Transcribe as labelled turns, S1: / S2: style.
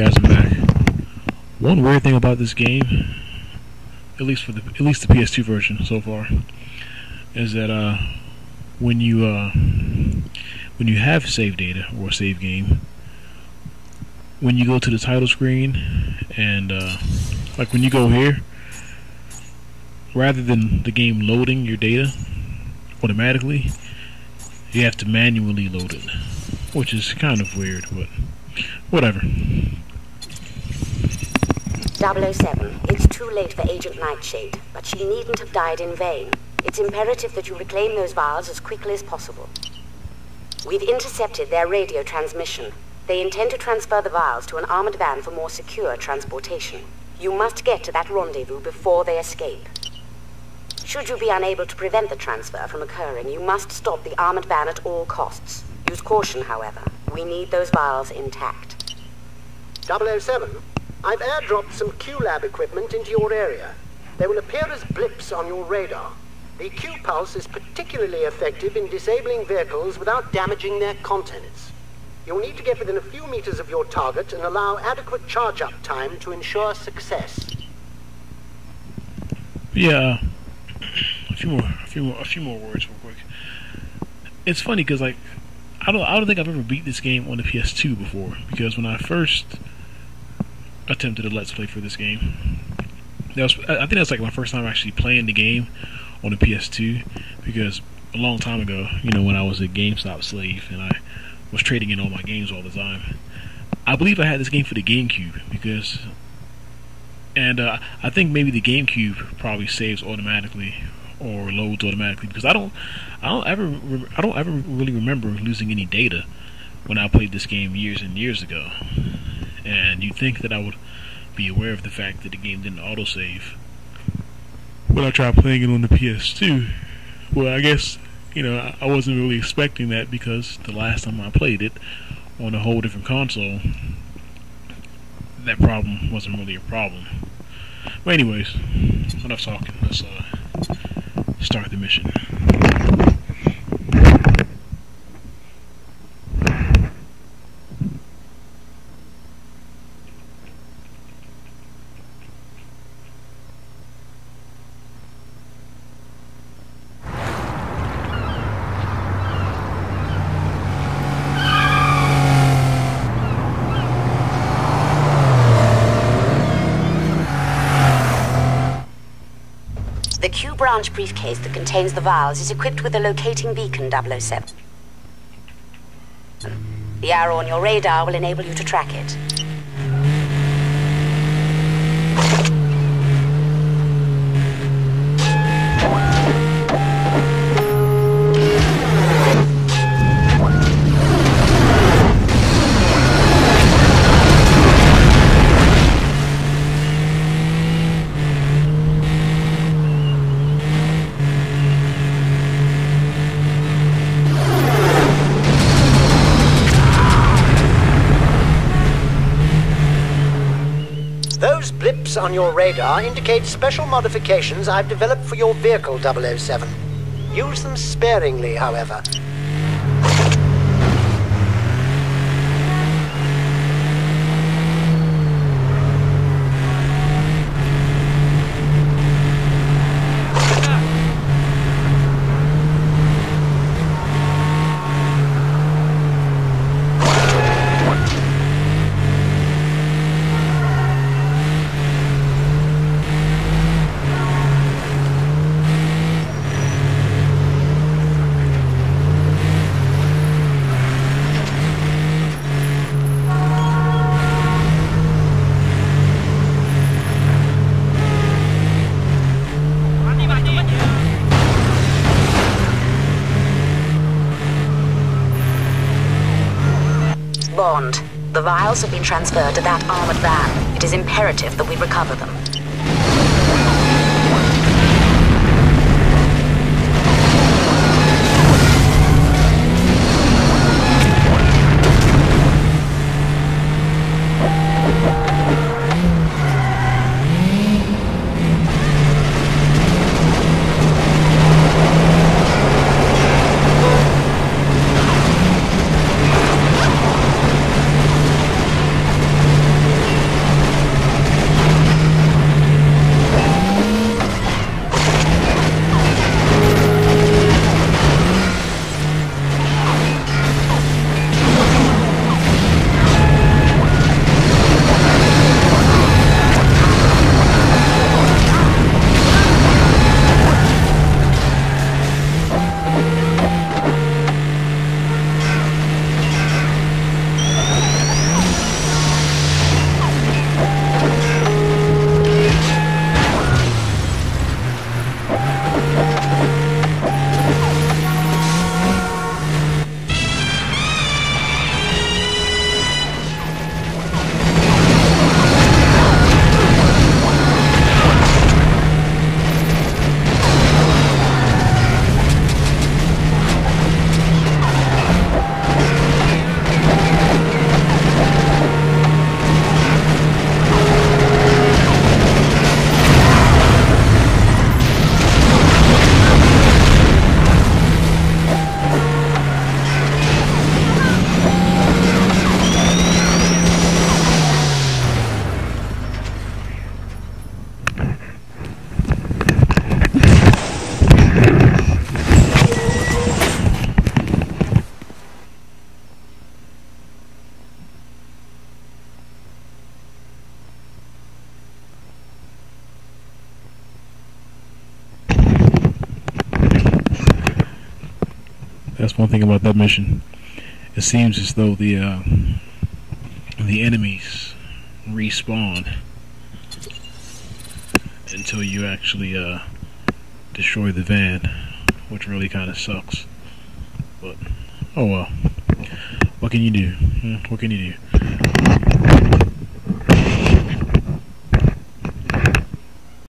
S1: guys, I'm back. One weird thing about this game, at least for the at least the PS2 version so far, is that uh, when you uh, when you have save data or save game, when you go to the title screen and uh, like when you go here, rather than the game loading your data automatically, you have to manually load it, which is kind of weird, but whatever.
S2: 007, it's too late for Agent Nightshade, but she needn't have died in vain. It's imperative that you reclaim those vials as quickly as possible. We've intercepted their radio transmission. They intend to transfer the vials to an armored van for more secure transportation. You must get to that rendezvous before they escape. Should you be unable to prevent the transfer from occurring, you must stop the armored van at all costs. Use caution, however. We need those vials intact.
S3: 007, I've airdropped some Q-Lab equipment into your area. They will appear as blips on your radar. The Q-Pulse is particularly effective in disabling vehicles without damaging their contents. You'll need to get within a few meters of your target and allow adequate charge-up time to ensure success.
S1: Yeah, a few more, a few more, a few more words, real quick. It's funny because like I don't, I don't think I've ever beat this game on the PS2 before because when I first attempted a let's play for this game. That was I think that's like my first time actually playing the game on the PS2 because a long time ago, you know, when I was a GameStop slave and I was trading in all my games all the time. I believe I had this game for the GameCube because and uh, I think maybe the GameCube probably saves automatically or loads automatically because I don't I don't ever I don't ever really remember losing any data when I played this game years and years ago and you'd think that I would be aware of the fact that the game didn't autosave when I tried playing it on the PS2. Well, I guess you know I wasn't really expecting that because the last time I played it on a whole different console, that problem wasn't really a problem. But anyways, enough talking. Let's uh, start the mission.
S2: The Q branch briefcase that contains the vials is equipped with a locating beacon 007. The arrow on your radar will enable you to track it.
S3: Those blips on your radar indicate special modifications I've developed for your vehicle, 007. Use them sparingly, however.
S2: The vials have been transferred to that armored van. It is imperative that we recover them.
S1: That's one thing about that mission. It seems as though the uh, the enemies respawn until you actually uh, destroy the van, which really kind of sucks. But oh well. What can you do? Hmm, What can you do?